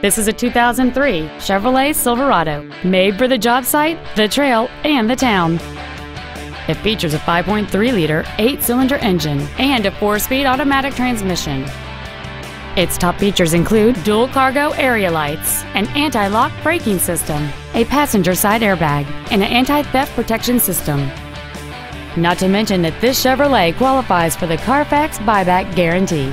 This is a 2003 Chevrolet Silverado, made for the job site, the trail, and the town. It features a 5.3-liter, eight-cylinder engine and a four-speed automatic transmission. Its top features include dual cargo area lights, an anti-lock braking system, a passenger side airbag, and an anti-theft protection system. Not to mention that this Chevrolet qualifies for the Carfax buyback guarantee.